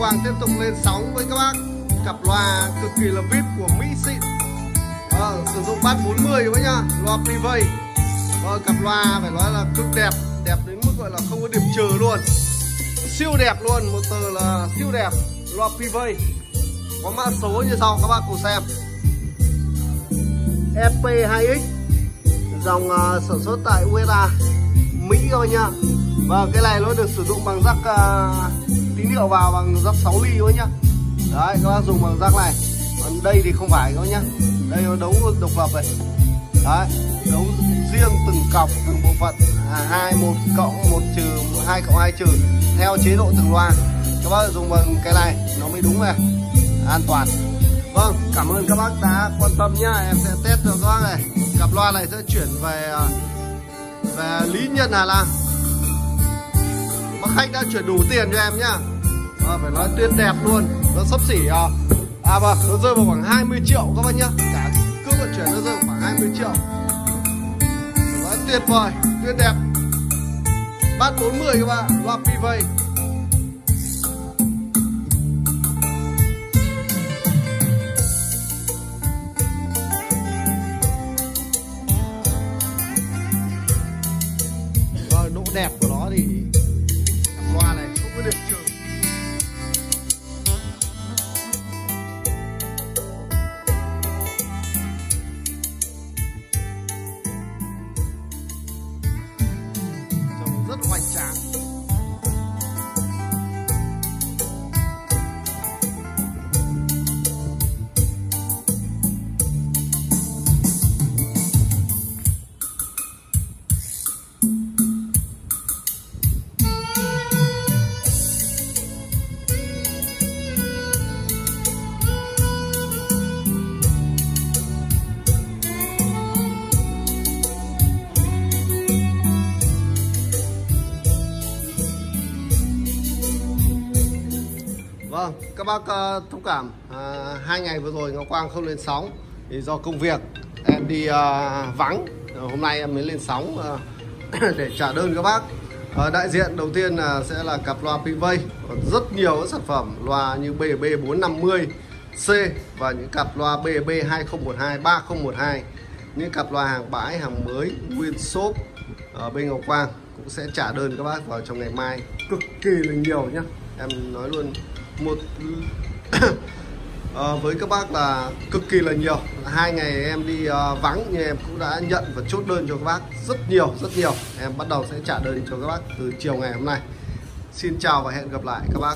Quang tiếp tục lên sóng với các bác. Cặp loa cực kỳ là vip của Mỹ xịn à, ờ, sử dụng bát 40 các bác nhá loa Private à, ờ, cặp loa phải nói là cực đẹp. Đẹp đến mức gọi là không có điểm trừ luôn. Siêu đẹp luôn. Một từ là siêu đẹp. Loa Private có mã số như sau các bác cùng xem. Fp2x dòng uh, sản xuất tại USA Mỹ thôi nha. Và cái này nó được sử dụng bằng rắc uh, tín hiệu vào bằng rắc 6 ly thôi nhá. Đấy các bác dùng bằng rắc này. Còn đây thì không phải các bác nhá. Đây nó đấu độc lập này. Đấy đấu riêng từng cọc từng bộ phận. À, hai một cộng một trừ hai cộng hai trừ theo chế độ từng loa. Các bác dùng bằng cái này nó mới đúng này. An toàn. Vâng cảm ơn các bác đã quan tâm nhá. Em sẽ test cho các bác này. Cặp loa này sẽ chuyển về à, về lý nhân hà lan khách đã chuyển đủ tiền cho em nhá. À, phải nói tuyệt đẹp luôn. Nó sắp xỉ à, à vâng nó rơi vào khoảng 20 triệu các bác nhá. Cả cước vận chuyển nó rơi vào khoảng 20 triệu. Nói tuyệt vời tuyệt đẹp. Bát 40 các bạn loa PV Rồi vâng, độ đẹp của nó thì time. Vâng, các bác uh, thông cảm. À, hai ngày vừa rồi Ngọc Quang không lên sóng thì do công việc. Em đi uh, vắng. Hôm nay em mới lên sóng uh, để trả đơn các bác. Uh, đại diện đầu tiên là sẽ là cặp loa PV còn rất nhiều các sản phẩm loa như BB 450 C và những cặp loa BB 2012 3012 những cặp loa hàng bãi hàng mới nguyên shop ở bên Ngọc Quang cũng sẽ trả đơn các bác vào trong ngày mai. Cực kỳ là nhiều nhá. Em nói luôn một Ờ, với các bác là cực kỳ là nhiều. Hai ngày em đi ờ, vắng nhưng em cũng đã nhận và chốt đơn cho các bác rất nhiều rất nhiều. Em bắt đầu sẽ trả đơn cho các bác từ chiều ngày hôm nay. Xin chào và hẹn gặp lại các bác.